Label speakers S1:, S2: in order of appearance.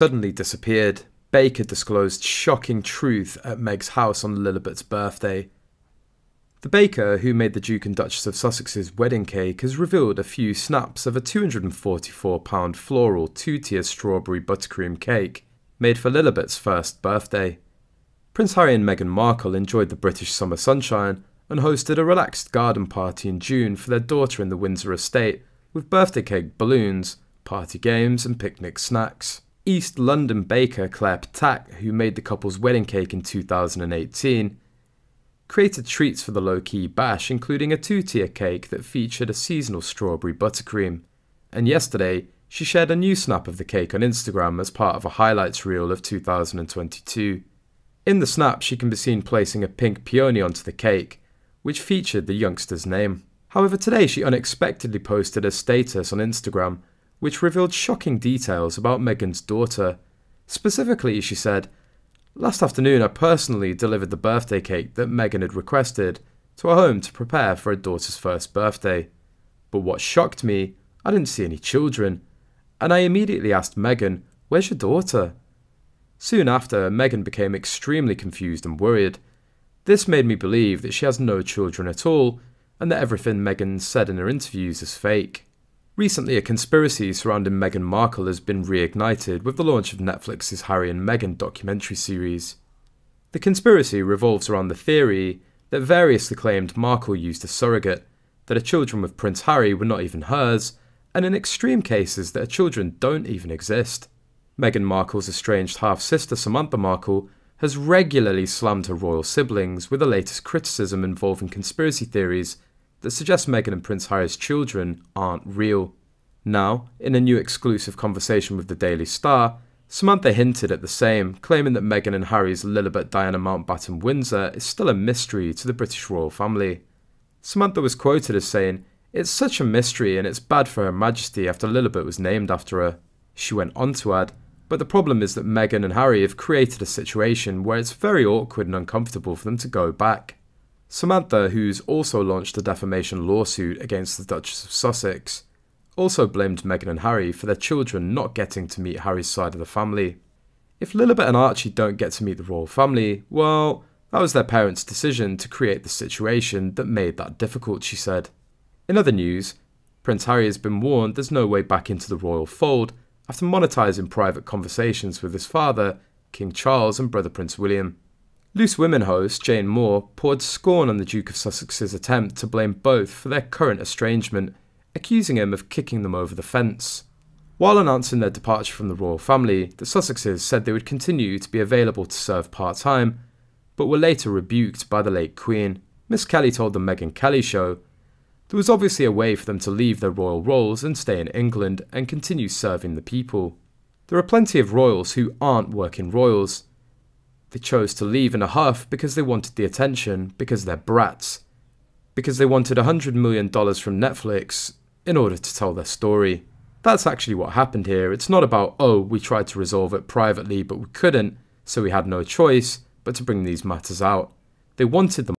S1: suddenly disappeared. Baker disclosed shocking truth at Meg's house on Lilibet's birthday. The baker who made the Duke and Duchess of Sussex's wedding cake has revealed a few snaps of a £244 floral two-tier strawberry buttercream cake made for Lilibet's first birthday. Prince Harry and Meghan Markle enjoyed the British summer sunshine and hosted a relaxed garden party in June for their daughter in the Windsor estate with birthday cake balloons, party games and picnic snacks. East London baker Claire Ptak, who made the couple's wedding cake in 2018, created treats for the low-key bash, including a two-tier cake that featured a seasonal strawberry buttercream. And yesterday, she shared a new snap of the cake on Instagram as part of a highlights reel of 2022. In the snap, she can be seen placing a pink peony onto the cake, which featured the youngster's name. However, today she unexpectedly posted a status on Instagram which revealed shocking details about Meghan's daughter. Specifically, she said, Last afternoon, I personally delivered the birthday cake that Meghan had requested to her home to prepare for her daughter's first birthday. But what shocked me, I didn't see any children, and I immediately asked Meghan, Where's your daughter? Soon after, Meghan became extremely confused and worried. This made me believe that she has no children at all, and that everything Meghan said in her interviews is fake. Recently, a conspiracy surrounding Meghan Markle has been reignited with the launch of Netflix's Harry and Meghan documentary series. The conspiracy revolves around the theory that variously claimed Markle used a surrogate, that her children with Prince Harry were not even hers, and in extreme cases that her children don't even exist. Meghan Markle's estranged half sister Samantha Markle has regularly slammed her royal siblings with the latest criticism involving conspiracy theories that suggests Meghan and Prince Harry's children aren't real. Now, in a new exclusive conversation with the Daily Star, Samantha hinted at the same, claiming that Meghan and Harry's Lilibet Diana Mountbatten Windsor is still a mystery to the British royal family. Samantha was quoted as saying, It's such a mystery and it's bad for Her Majesty after Lilibet was named after her. She went on to add, But the problem is that Meghan and Harry have created a situation where it's very awkward and uncomfortable for them to go back. Samantha, who's also launched a defamation lawsuit against the Duchess of Sussex, also blamed Meghan and Harry for their children not getting to meet Harry's side of the family. If Lilibet and Archie don't get to meet the royal family, well, that was their parents' decision to create the situation that made that difficult, she said. In other news, Prince Harry has been warned there's no way back into the royal fold after monetising private conversations with his father, King Charles, and brother Prince William. Loose Women host Jane Moore poured scorn on the Duke of Sussex's attempt to blame both for their current estrangement, accusing him of kicking them over the fence. While announcing their departure from the royal family, the Sussexes said they would continue to be available to serve part time, but were later rebuked by the late Queen. Miss Kelly told the Megyn Kelly show there was obviously a way for them to leave their royal roles and stay in England and continue serving the people. There are plenty of royals who aren't working royals, they chose to leave in a huff because they wanted the attention, because they're brats, because they wanted $100 million from Netflix in order to tell their story. That's actually what happened here. It's not about, oh, we tried to resolve it privately, but we couldn't, so we had no choice but to bring these matters out. They wanted the